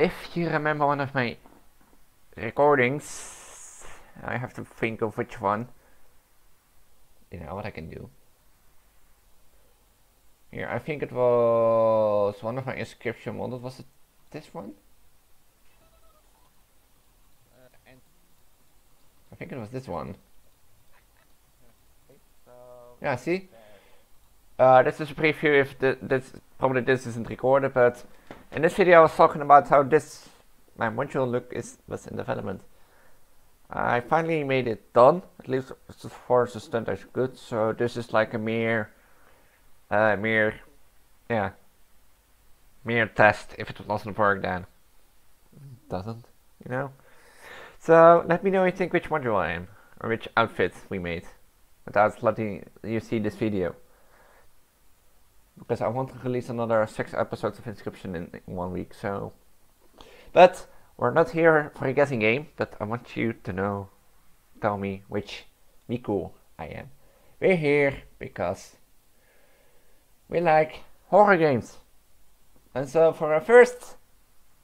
if you remember one of my recordings, I have to think of which one. You know what I can do. Here, I think it was one of my Inscryption models. Was it this one? I think it was this one. Yeah, see? Uh, this is a preview if the, this probably this isn't recorded, but in this video I was talking about how this my module look is was in development. I finally made it done, at least as far as the is good, so this is like a mere uh, mere yeah mere test if it doesn't work then doesn't you know? So let me know you think which module I am or which outfit we made. Without letting you see this video because I want to release another six episodes of Inscryption in, one week. So, but we're not here for a guessing game. But I want you to know, tell me which Miku I am. We're here because we like horror games, and so for our first,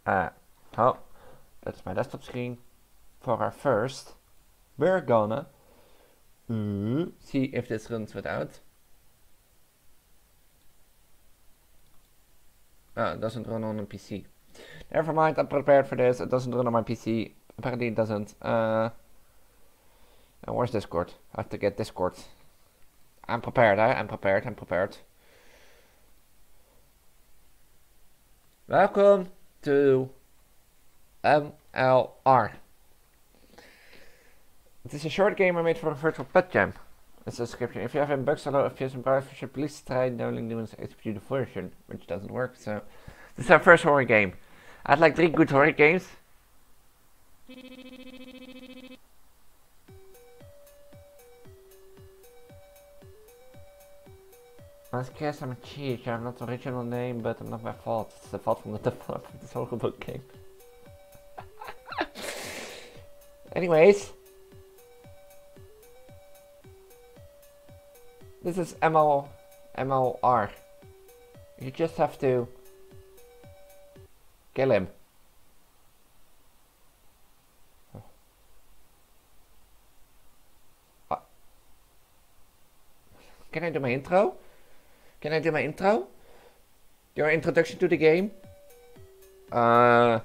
uh, oh, that's my desktop screen. For our first, we're gonna uh, see if this runs without. Oh, it doesn't run on a PC. Never mind, I'm prepared for this. It doesn't run on my PC. Apparently it doesn't. Uh, and where's Discord? I have to get Discord. I'm prepared, eh? I'm prepared, I'm prepared. Welcome to MLR. It is a short game I made for a virtual pet jam. It's a description. If you have any bugs or if you have some browser, please try downloading the executed version, which doesn't work. So, this is our first horror game. I'd like three good horror games. Let's guess I'm a cheat. I'm not the original name, but I'm not my fault. It's the fault from the developer of this horrible game. Anyways. This is ML, MLR. You just have to kill him. Uh, can I do my intro? Can I do my intro? Your introduction to the game? Uh...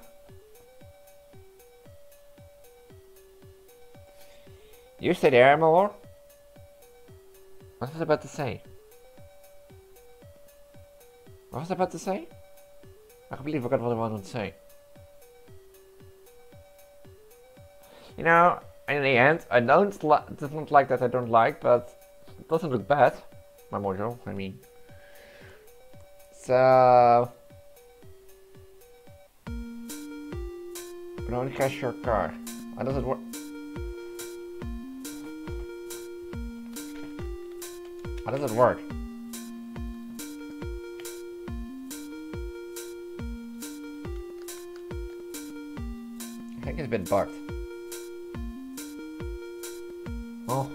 You stay there, MLR? What was I about to say? What was I about to say? I completely forgot what I wanted to say. You know, in the end, I don't doesn't like that I don't like, but it doesn't look bad. My module, I mean. So... Don't crash your car. How does it work? How does it work? I think it's been bugged. Oh.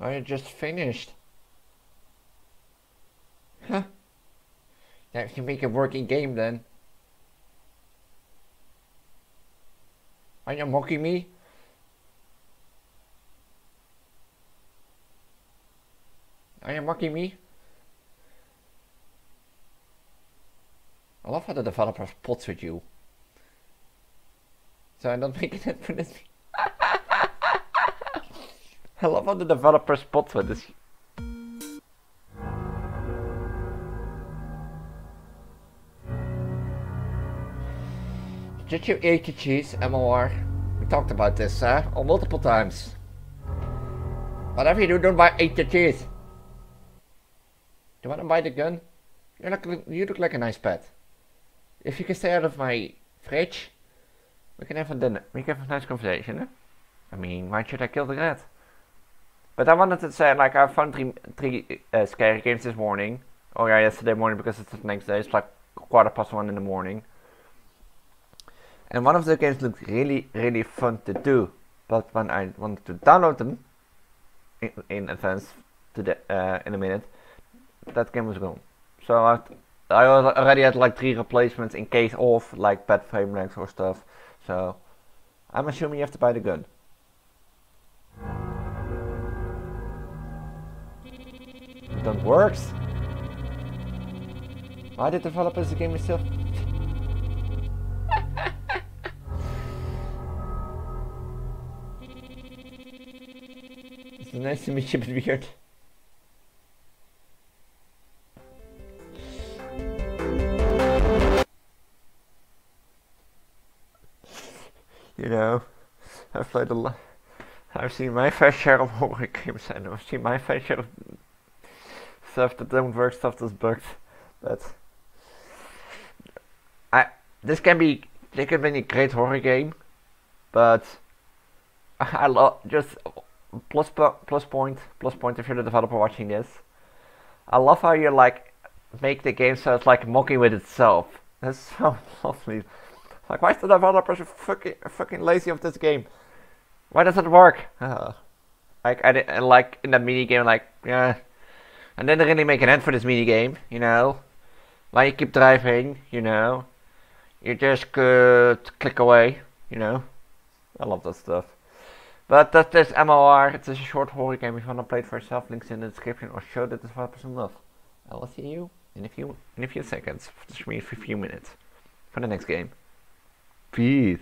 oh I just finished. Huh. That can make a working game then. Are you mocking me? Are you mocking me? I love how the developer spots with you. So I don't make it for this. I love how the developer spots with this. Did you eat the cheese, MLR? We talked about this, huh? Oh, multiple times. Whatever you do, don't buy eat the cheese. You want to buy the gun? You look, you look like a nice pet. If you can stay out of my fridge, we can have a dinner. We can have a nice conversation. Eh? I mean, why should I kill the rat? But I wanted to say, like, I found three, three uh, scary games this morning. Oh yeah, yesterday morning because it's the next day. It's like quarter past one in the morning. And one of the games looked really, really fun to do. But when I wanted to download them in, in advance to the, uh, in a minute, that game was gone. So I, I already had like three replacements in case of like bad frame rates or stuff. So I'm assuming you have to buy the gun. That works. Why did developers the game still? it's nice to meet you, but weird. You know, I've played a lot. I've seen my fair share of horror games and I've seen my fair share of stuff that don't work, stuff that's bugged. But I this can be this can be a great horror game, but I love just plus plus point plus point if you're the developer watching this. I love how you like make the game so it's like mocking with itself. That's so lovely. Like, why is the developer so fucking fucking lazy of this game? Why does it work? Uh, like, I did, like in the mini game, like yeah, and then they really make an end for this mini game, you know. Why you keep driving, you know. You just could click away, you know. I love that stuff. But that's this MOR. It's a short horror game. If you want to play it for yourself, links in the description or show that it's 5% love. I will see you in a few in a few seconds. Just me a few minutes for the next game. Peace.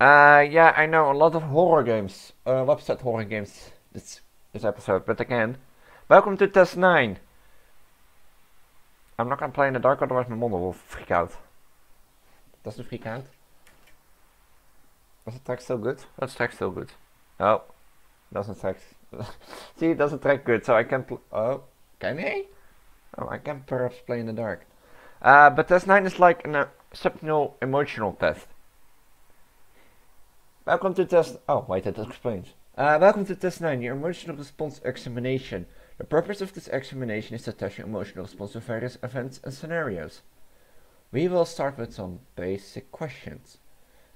Uh, yeah, I know a lot of horror games, uh, website horror games this this episode, but again, welcome to test 9. I'm not gonna play in the dark, otherwise my mother will freak out. Doesn't freak out? Was the track still good? That's track still good. Oh, doesn't track. See, it doesn't track good, so I can. oh, can he? Oh, I can perhaps play in the dark. Uh, but test 9 is like an exceptional emotional test. Welcome to test. Oh, wait, that explains. Uh, welcome to test 9, your emotional response examination. The purpose of this examination is to test your emotional response to various events and scenarios. We will start with some basic questions.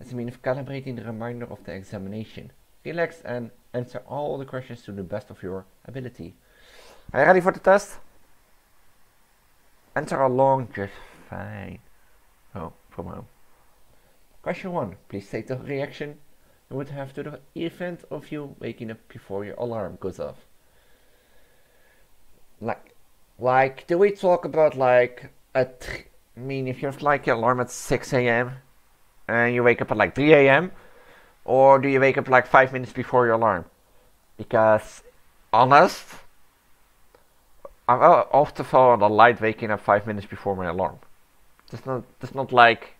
As a means of calibrating the remainder of the examination. Relax and answer all the questions to the best of your ability. Are you ready for the test? Answer along just fine. Oh, from home. Question 1. Please state the reaction you would have to the event of you waking up before your alarm goes off. Like, like, do we talk about like a I mean, if you have like your alarm at 6 a.m. and you wake up at like 3 a.m., or do you wake up like 5 minutes before your alarm? Because, honest, I often fall on the light waking up five minutes before my alarm. It's not, it's not like,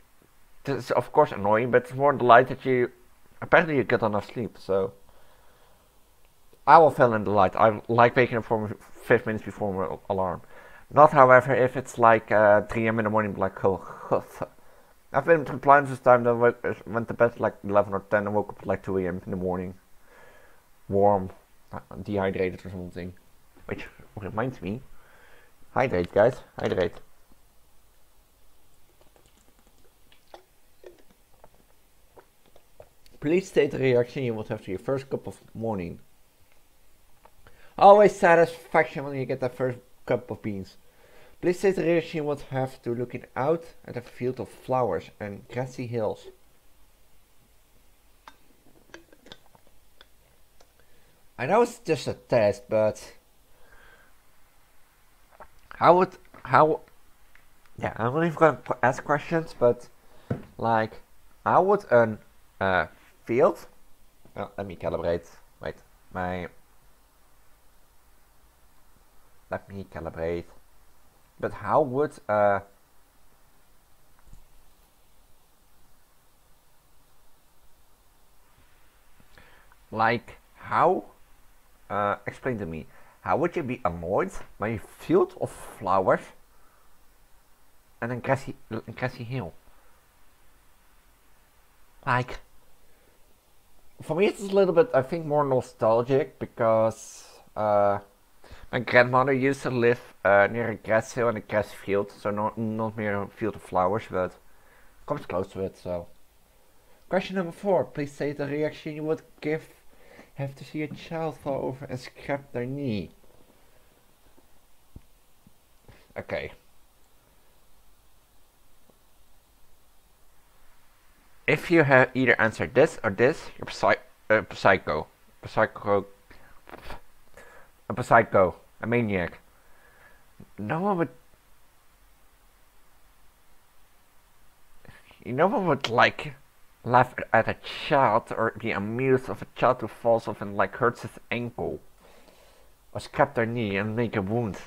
it's of course annoying, but it's more the light that you, apparently you get enough sleep, so. I will fall in the light. I like waking up for five minutes before my alarm. Not, however, if it's like uh, 3 a.m. in the morning, like, oh, I've been to plans this time that went to bed like 11 or 10 and woke up like 2 a.m. in the morning. Warm, uh, dehydrated or something. Which reminds me, hydrate guys, hydrate. Please state the reaction you would have to your first cup of morning. Always satisfaction when you get that first cup of beans. Please state the reaction you would have to looking out at a field of flowers and grassy hills. I know it's just a test, but how would how yeah i'm not even gonna ask questions but like how would an uh, field let me calibrate wait my let me calibrate but how would uh like how uh explain to me how would you be annoyed by a field of flowers and a grassy, a grassy hill? Like, for me it's a little bit, I think, more nostalgic because uh, my grandmother used to live uh, near a grass hill and a grass field, so not, not near a field of flowers, but comes close to it, so. Question number four. Please say the reaction you would give have to see a child fall over and scrap their knee. Okay. If you have either answered this or this, you're psy uh, psycho. Psycho. A psycho. A maniac. No one would. No one would like laugh at a child or be amused of a child who falls off and like hurts his ankle or scrap their knee and make a wound.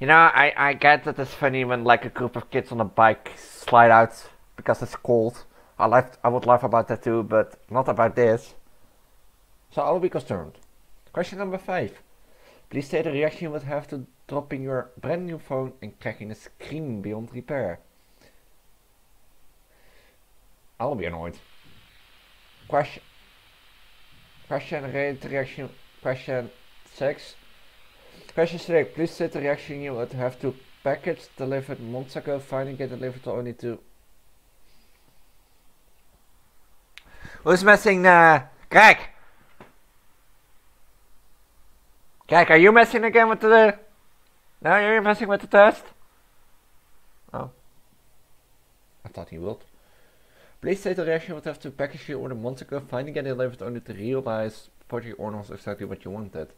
You know, I, I get that it's funny when like a group of kids on a bike slide out because it's cold. I laugh, I would laugh about that too, but not about this. So I will be concerned. Question number five. Please say the reaction you would have to dropping your brand new phone and cracking the screen beyond repair. I'll be annoyed. Question. Question rate reaction. Question six. Question six. Please say the reaction you would have to package delivered months ago, finding it delivered only to. Who's messing? Uh, Greg. Greg, are you messing again with the? No, you're messing with the test. Oh. I thought he would. Please state the reaction would have to package you order months ago, finding it delivered only to realize project order was exactly what you wanted.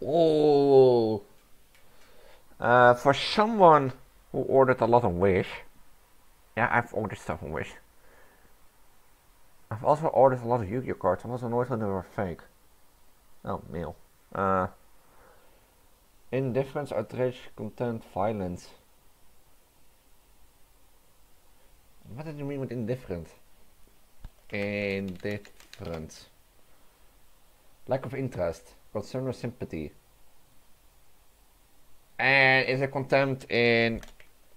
Oh. Uh, for someone who ordered a lot on Wish. Yeah, I've ordered stuff on Wish. I've also ordered a lot of Yu-Gi-Oh cards. I was annoyed when they were fake. Oh, mail. Uh, indifference, outrage, content, violence. What did you mean with indifferent? Indifferent. Lack of interest, concern or sympathy. And is it contempt in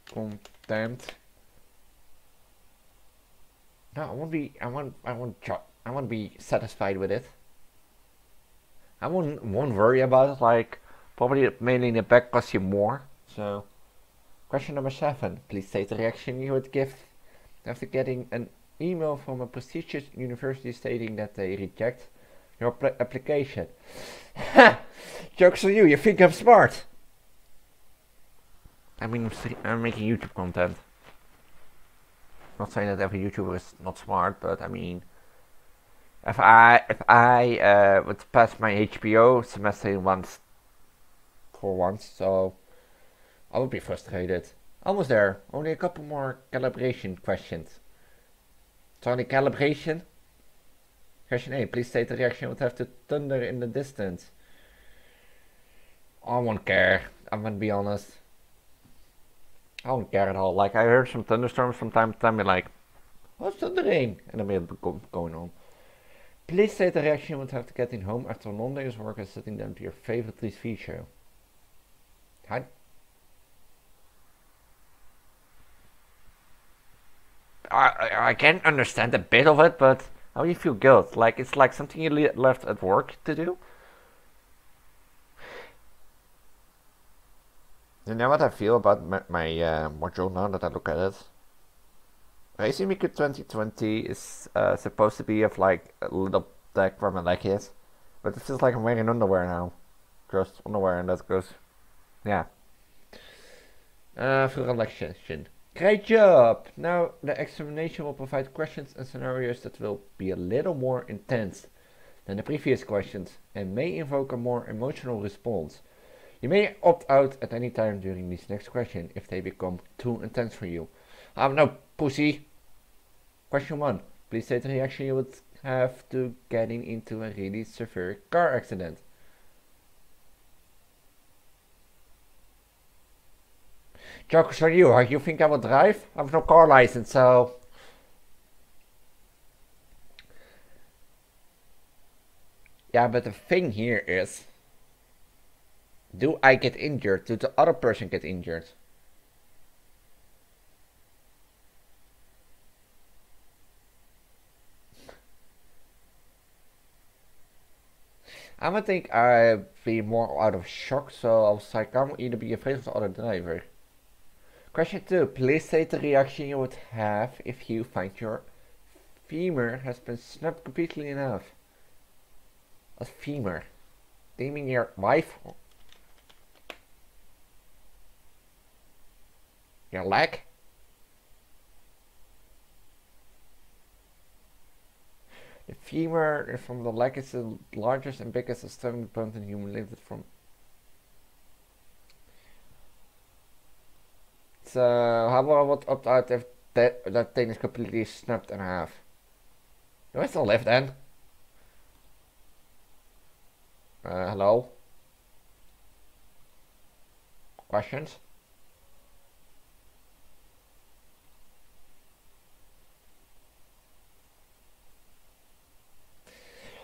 contempt? No, I won't be. I want. I want. I want to be satisfied with it. I won't. Won't worry about it. Like probably mainly in the back costs you more. So, question number seven. Please state the reaction you would give after getting an email from a prestigious university stating that they reject your application. Jokes on you, you think I'm smart. I mean, I'm making YouTube content. Not saying that every YouTuber is not smart, but I mean, if I if I uh, would pass my HBO semester once for once, so I would be frustrated. Almost there. Only a couple more calibration questions. So only calibration. Question A. Please state the reaction would have to thunder in the distance. I won't care. I'm gonna be honest. I don't care at all. Like I heard some thunderstorms from time to time and like, what's thundering? And I'm go going on. Please state the reaction you would have to getting home after a long day's work and sitting down to your favorite TV show. How I, I can understand a bit of it, but how do you feel guilt? Like it's like something you left at work to do? You know what I feel about my, my uh, module now that I look at it? Racing Miku 2020 is uh, supposed to be of like a little deck where my leg is. But it feels like I'm wearing underwear now. Just underwear and that goes... Yeah. Uh, for relaxation. Great job! Now the examination will provide questions and scenarios that will be a little more intense than the previous questions and may invoke a more emotional response. You may opt out at any time during this next question if they become too intense for you. I'm no pussy! Question 1. Please state the reaction you would have to getting into a really severe car accident. Jokes on you, you think I will drive? I have no car license, so... Yeah, but the thing here is... Do I get injured? Do the other person get injured? I would think I'd be more out of shock, so I was like, I will either be afraid of the other driver. Question 2. Please state the reaction you would have if you find your femur has been snapped completely in half. A femur. Do you mean your wife? Your leg? The femur from the leg is the largest and biggest external bone in human lived from. So how about what opt out if that that thing is completely snapped in half? Do I still live then? Uh, hello? Questions?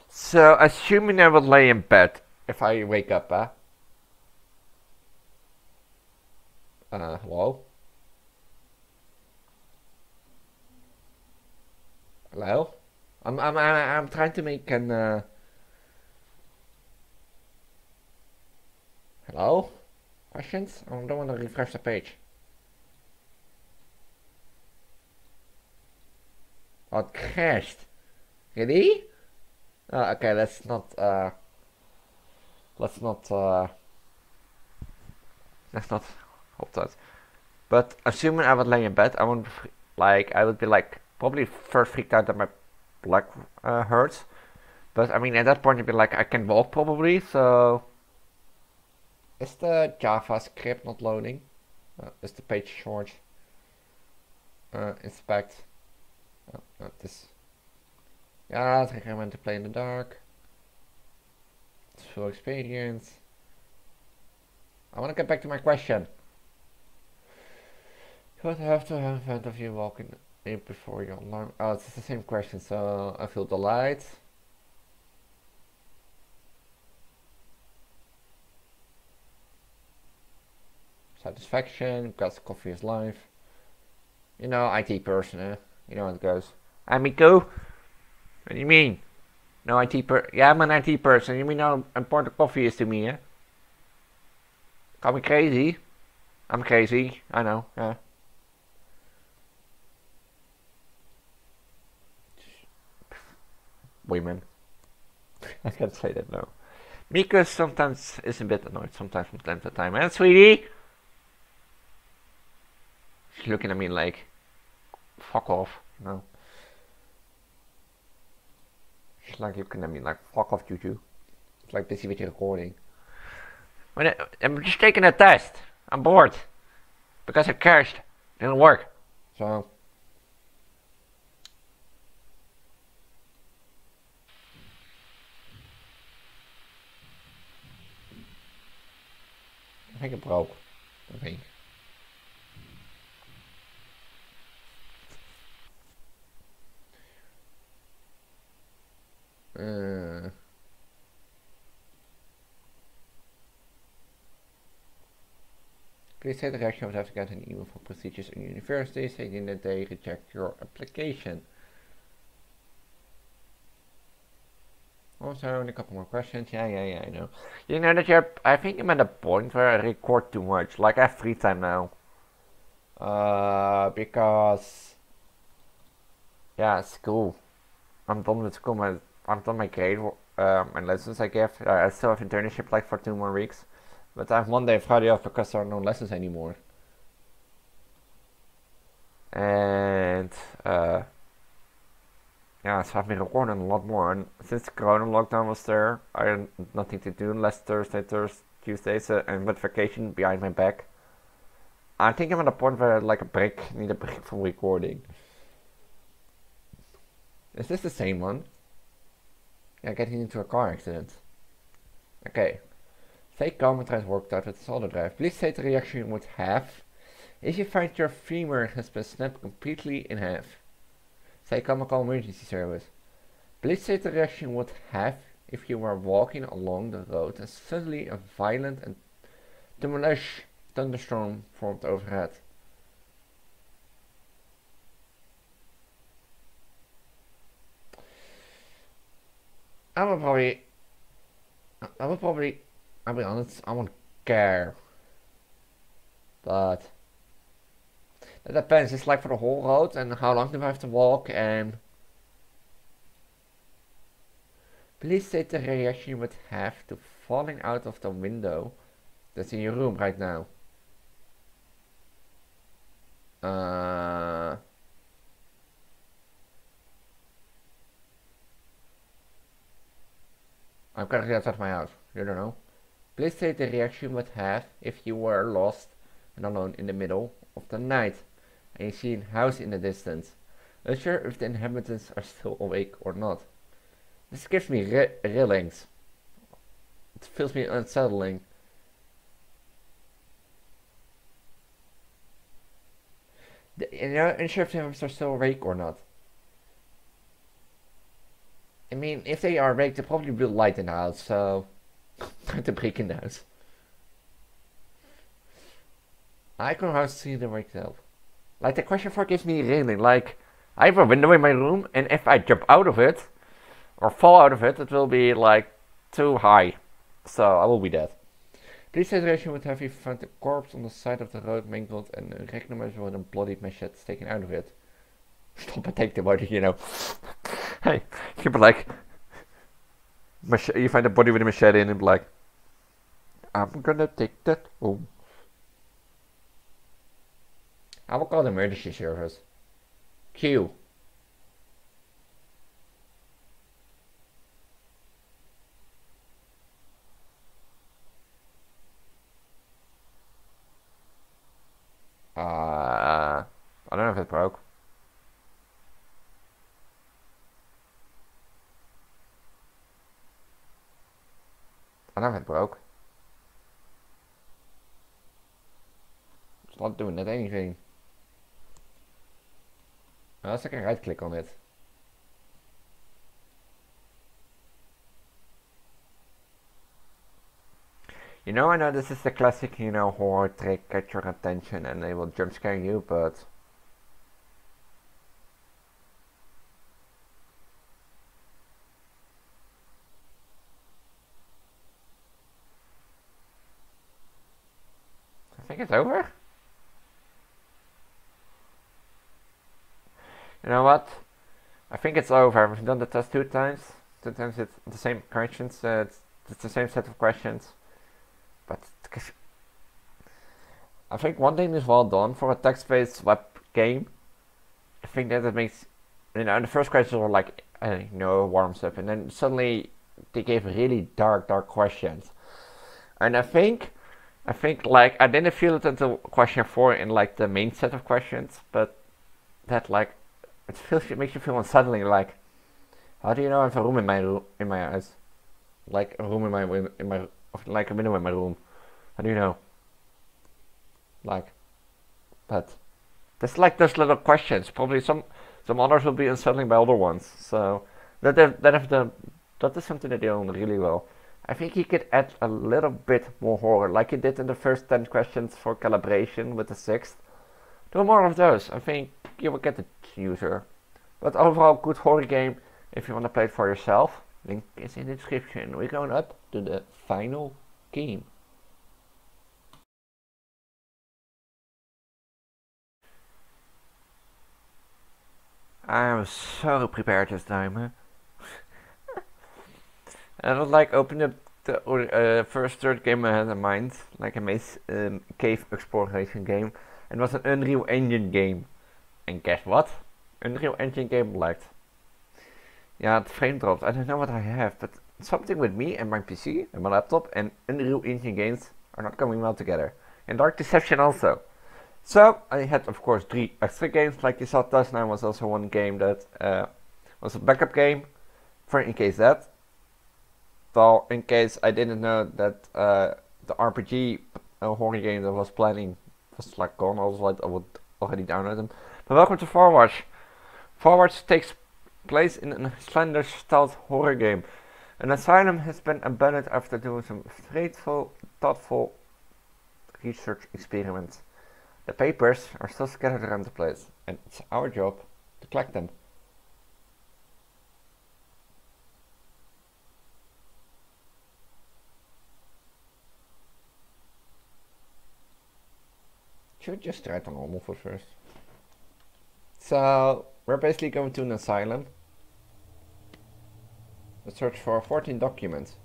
So, assuming I would lay in bed if I wake up, huh? Uh, hello? Hello? I'm, I'm, I'm trying to make an, uh... Hello? Questions? I don't want to refresh the page. Oh, it crashed. Really? Oh, okay, let's not, uh... Let's not, uh... Let's not hope that. But assuming I would lay in bed, I would, like, I would be, like, probably first freaked out that my leg uh, hurts. But, I mean, at that point, you'd be like, I can walk probably, so... Is the JavaScript not loading? Uh, is the page short? Uh, inspect. Oh, not this. Yeah, I think I went to play in the dark. It's full experience. I want to get back to my question. You would have to have in front of you walking before your alarm. Oh, it's the same question. So I feel the light. satisfaction because coffee is life. You know, IT person, eh? You know how it goes. Amico? What do you mean? No IT per- Yeah, I'm an IT person. You mean how important coffee is to me, eh? Call me crazy. I'm crazy. I know, yeah. Women. I can't say that now. Miku sometimes is a bit annoyed sometimes from time to time. And sweetie! She's looking at me like, fuck off, you know. She's like looking at me like, fuck off, Juju. It's like busy with your recording. When I, I'm just taking a test. I'm bored. Because crashed. It didn't work. So. I think it broke. I think. Uh, Please say the reaction would have to get an email from prestigious university stating that they reject your application. Also, a couple more questions. Yeah, yeah, yeah, I know. You know that you're, I think I'm at a point where I record too much. Like, I have free time now. Uh, because, yeah, school. I'm done with school. My I've done my grade um, and lessons I gave. Uh, I still have internship like for two more weeks, but I have Monday and Friday off because there are no lessons anymore. And uh, yeah, so I've been recording a lot more. And since the Corona lockdown was there, I had nothing to do last Thursday, Thursday, Tuesday, so, and with vacation behind my back. I think I'm at a point where I like a break, need a break from recording. Is this the same one? Yeah, getting into a car accident. Okay. Fake calm and try to work out with solder drive. Please state the reaction you would have if you find your femur has been snapped completely in half. Say come call emergency service. Please state the reaction you would have if you were walking along the road and suddenly a violent and demolish thunderstorm formed overhead. I would probably, I would probably, I'll be honest, I won't care. But, it depends, it's like for the whole road and how long do I have to walk and... Please state the reaction you would have to falling out of the window that's in your room right now. Uh, I'm currently outside my house. You don't know. Please state the reaction you would have if you were lost and alone in the middle of the night and you see a house in the distance. Unsure if the inhabitants are still awake or not. This gives me ri rillings. It feels me unsettling. The, you know, unsure if the inhabitants are still awake or not. I mean, if they are awake, they probably will light in the house, so... to break in the house. I can hardly see them myself. Like, the question 4 gives me railing. Like, I have a window in my room, and if I jump out of it, or fall out of it, it will be, like, too high. So, I will be dead. Police situation would have you found a corpse on the side of the road mangled and recognizable with a bloody machete taken out of it. Stop and take the body, you know. hey, you be like, you find a body with a machete in and be like, I'm gonna take that home. I will call the emergency service. Q. Uh, I don't know if it broke. I don't know if it broke. It's not doing it anything. I can right click on it. You know, I know this is the classic, you know, horror trick, catch your attention and they will jump scare you, but... I think it's over. You know what? I think it's over. We've done the test two times. Two times it's the same questions. Uh, it's, it's the same set of questions. But I think one thing is well done for a text-based web game. I think that it makes you know the first questions were like uh, you know warm up, and then suddenly they gave really dark, dark questions. And I think, I think like I didn't feel it until question four in like the main set of questions, but that like it feels it makes you feel unsettling. Like, how do you know I have a room in my room in my house? Like a room in my in my like a window in my room. How do you know? Like, but there's like those little questions. Probably some some others will be unsettling by other ones. So that that have the that is something that they own really well. I think he could add a little bit more horror, like he did in the first 10 questions for calibration with the sixth. Do more of those. I think you will get the user. But overall, good horror game if you want to play it for yourself. Link is in the description. We're going up to the final game. I was so prepared this time. Huh? I would like open up the uh, first third game I had in mind, like a maze um, cave exploration game. It was an Unreal Engine game. And guess what? Unreal Engine game lagged. Yeah, the frame drops. I don't know what I have, but something with me and my PC and my laptop and Unreal Engine games are not coming well together. And Dark Deception also. So I had of course three extra games like you saw Test 9 was also one game that uh, was a backup game for in case that. Well, in case I didn't know that uh, the RPG uh, horror game that I was planning was like gone, like I would already download them. But welcome to Farwatch. Farwatch takes place in a slender stealth horror game. An asylum has been abandoned after doing some faithful, thoughtful research experiments. The papers are still scattered around the place, and it's our job to collect them. should just try the normal for first. So we're basically going to an asylum. Let's search for 14 documents.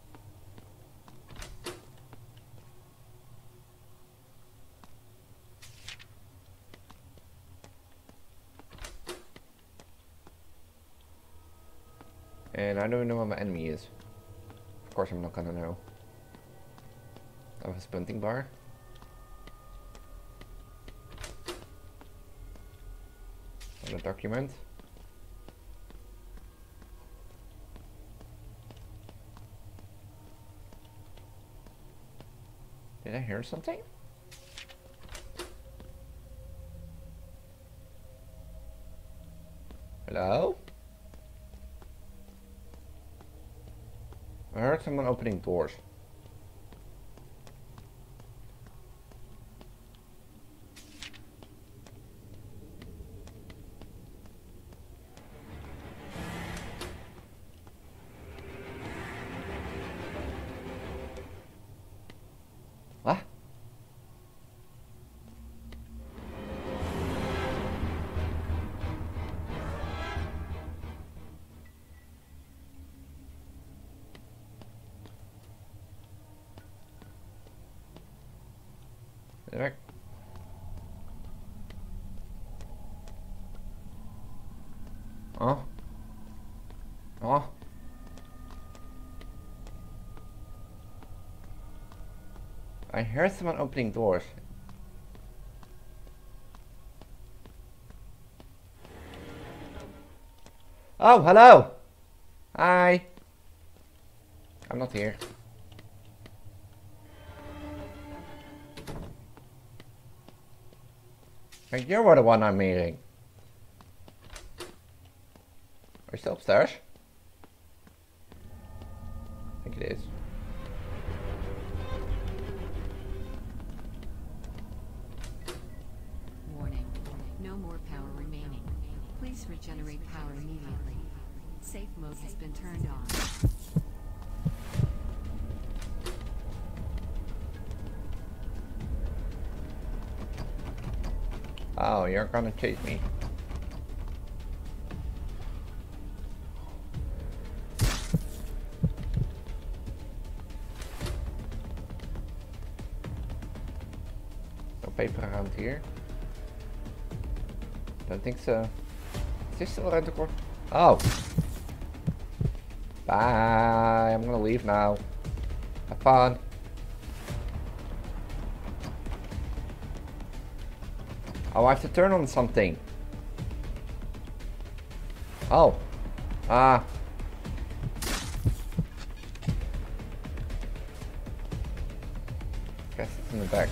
And I don't even know where my enemy is. Of course I'm not gonna know. I have a sprinting bar. A document. Did I hear something? Hello? I heard someone opening doors. I heard someone opening doors. Oh, hello. Hi. I'm not here. You're the one I'm meeting. Are you still upstairs? Oh, you're gonna chase me. No paper around here. Don't think so. Is there still around the corner? Oh. Bye. I'm gonna leave now. Have fun. Oh, I have to turn on something. Oh. Ah. Guess it's in the back.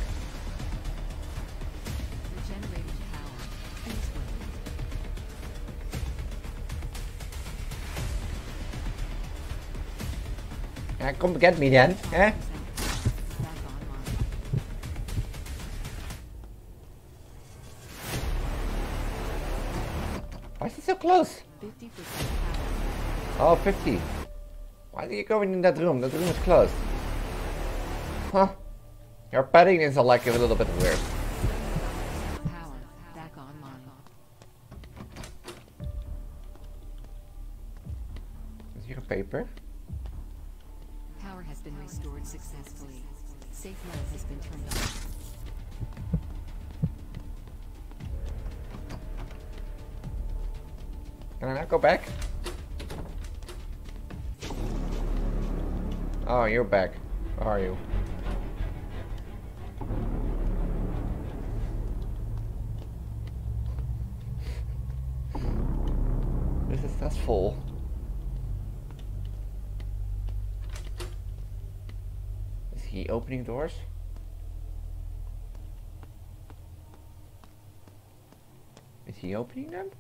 Yeah, come get me then, eh? 50. Why are you going in that room? That room is closed. Huh? Your padding is like a little bit weird. Power. Back online. Is here a paper? Power has been restored successfully. Safe mode has been turned on. Can I not go back? Oh, you're back. Where are you? This is that's full. Is he opening doors? Is he opening them?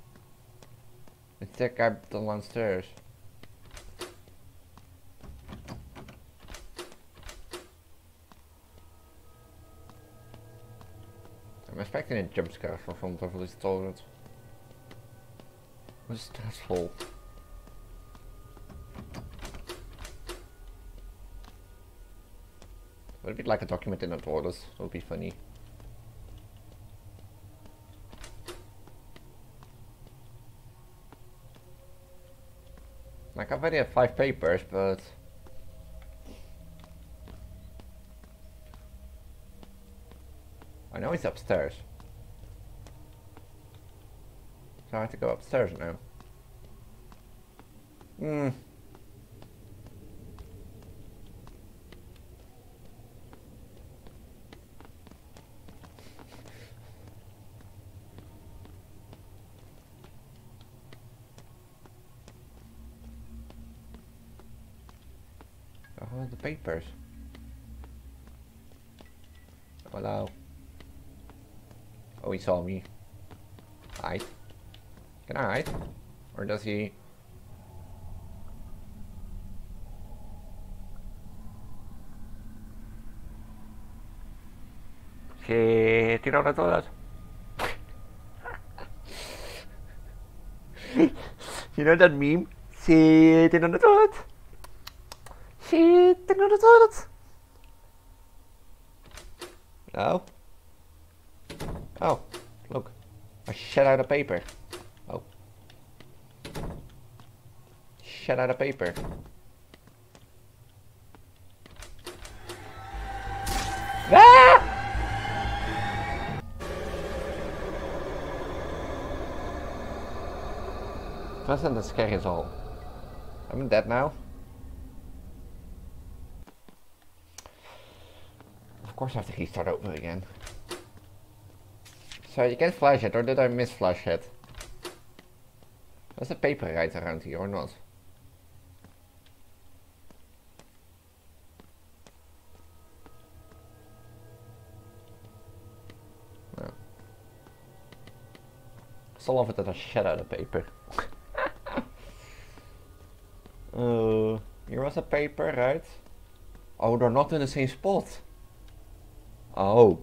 It's that guy downstairs. A jump scare from front of this toilet. It was stressful. Would it be like a document in a toilet? It would be funny. Like I've already have five papers, but I know he's upstairs. So I have to go upstairs now. Hmm. Oh, the papers. Hello. Oh, he saw me. Can I hide? Or does he... Sitting on the toilet. you know that meme? Sitting on the toilet. Sitting on the toilet. No? Oh, look. I shed out a paper. Oh. Shed out a paper. Ah! Wasn't as scary as all. I'm dead now. Of course I have to restart over again. So you can flash it, or did I miss flash it? There's a paper right around here, or not? Still love it that I shed out of paper. uh, here was a paper, right? Oh, they're not in the same spot. Oh.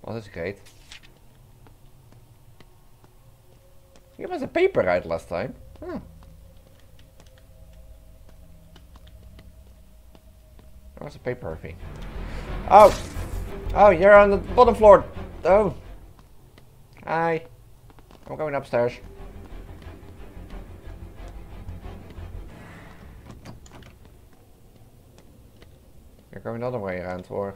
Well, that's great. Here was a paper right last time. Huh. There was a paper thing. Oh! Oh, you're on the bottom floor. Oh. Hi. I'm going upstairs. You're going the other way around, or?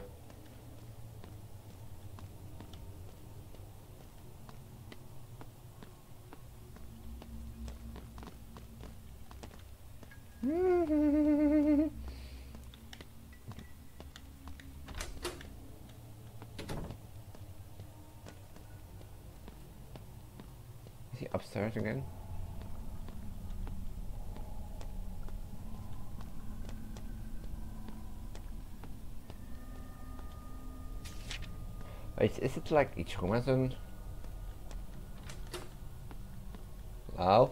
Again? Wait, is it like each room has an... Hello?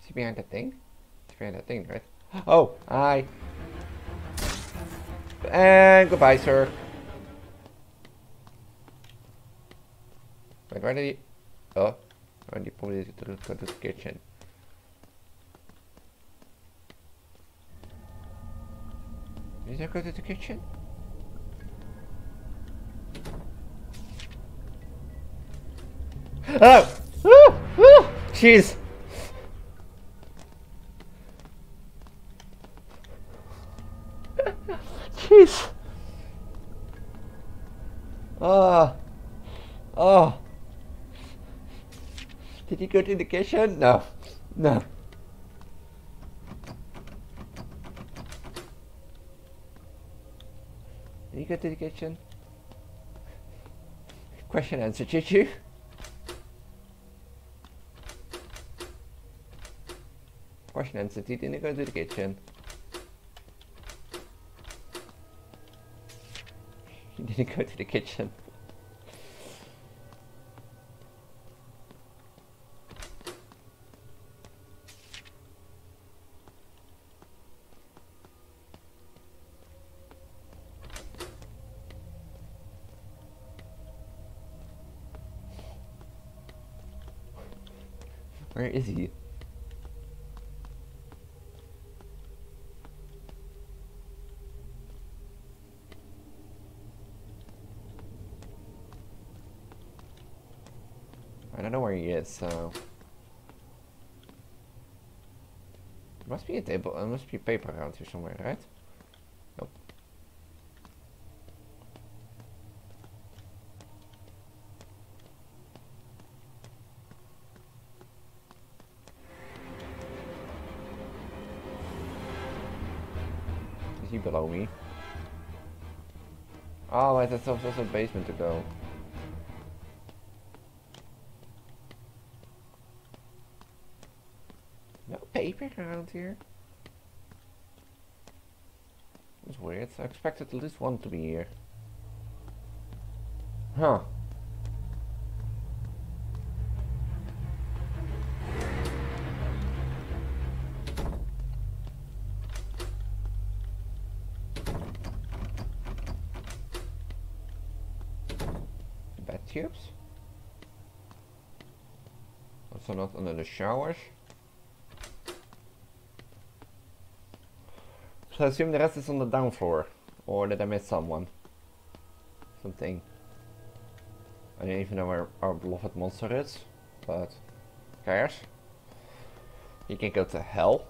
Is he behind that thing? He's behind that thing, right? Oh, hi. And goodbye, sir. He... Oh, he probably to go to the kitchen. Did I go to the kitchen? Oh! Woo! Woo! Jeez! Oh! Oh! He to the kitchen? No. No. Did you go to the kitchen? Question answer, did you? Question answer, did you go to the kitchen? You didn't go to the kitchen. Where is he? I don't know where he is, so... There must be a table, there must be paper around here somewhere, right? That's also a basement to go. No paper around here? That's weird. I expected at least one to be here. Huh. Also not under the showers. So I assume the rest is on the down floor. Or did I miss someone? Something. I don't even know where our beloved monster is. But cares. He can go to hell.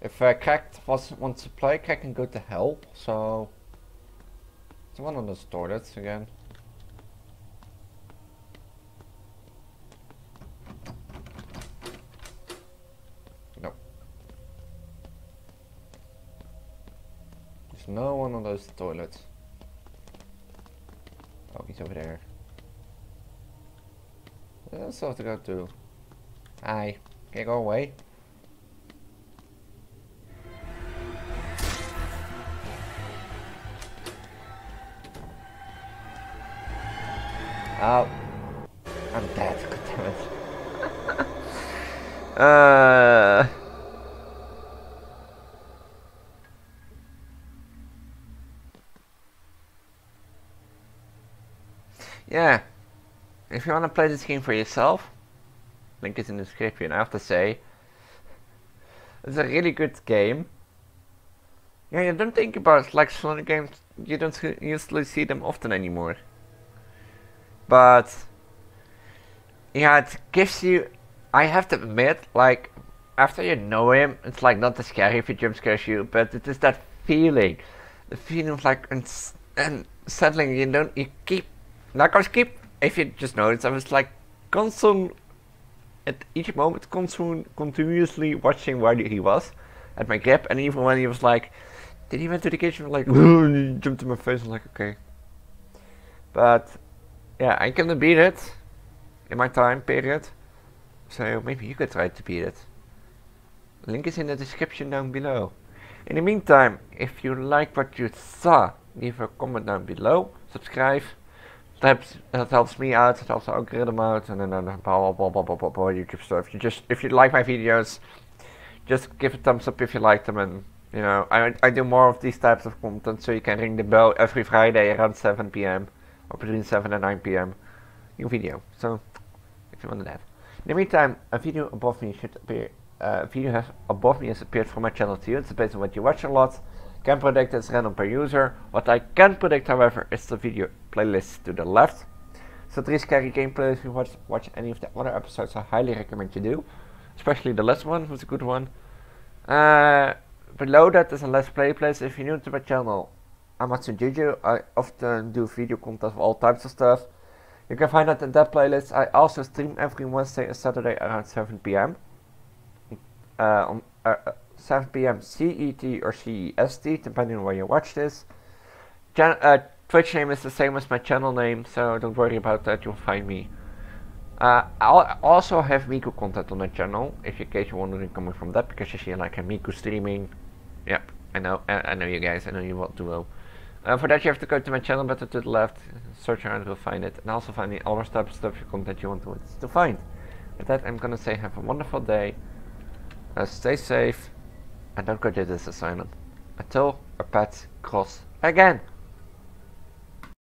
If uh, Cracked was, wants to play, Crack can go to hell. So... It's one of those toilets again. Nope. There's on those toilets. Oh, he's over there. What to go to. Hi. Can you go away? Oh. I'm dead. God damn it. uh. Yeah. If you want to play this game for yourself, link is in the description. I have to say, it's a really good game. Yeah, you don't think about it like Sonic games. You don't usually see them often anymore. But yeah, it gives you. I have to admit, like after you know him, it's like not as scary if he jump scares you, but it is that feeling, the feeling of like uns- and settling. You don't. You keep like I keep. If you just noticed, I was like constant at each moment, constant, continuously watching where he was at my grip, and even when he was like, did he went to the kitchen, like jumped in my face. I'm like, okay, but yeah, I can beat it in my time period. So maybe you could try to beat it. Link is in the description down below. In the meantime, if you like what you saw, leave a comment down below. Subscribe. That helps, that helps me out. It helps the algorithm out, and then blah blah blah blah blah blah blah YouTube stuff. If you just if you like my videos, just give a thumbs up if you like them, and you know I I do more of these types of content, so you can ring the bell every Friday around 7 p.m or between 7 and 9 p.m. new video. So if you want that. In the meantime, a video above me should appear. Uh, a video has above me has appeared from my channel to you. It's based on what you watch a lot. Can predict it's random per user. What I can predict, however, is the video playlist to the left. So three scary gameplay. If you watch watch any of the other episodes, I highly recommend you do. Especially the last one was a good one. Uh, below that is a let's play place. If you're new to my channel, I'm Hatsune Juju. I often do video content of all types of stuff. You can find that in that playlist. I also stream every Wednesday and Saturday around 7 p.m. Uh, uh, 7 p.m. CET or CEST, depending on where you watch this. Jan uh, Twitch name is the same as my channel name, so don't worry about that. You'll find me. Uh, I'll also have Miku content on my channel, if in case you're wondering coming from that, because you see like a Miku streaming. Yep, I know, I, I know you guys, I know you want to know. Uh, for that you have to go to my channel button to the left, search around, you'll find it, and also find the other of stuff content you want to, to find. With that I'm gonna say have a wonderful day, uh, stay safe, and don't go do this assignment. Until our paths cross again.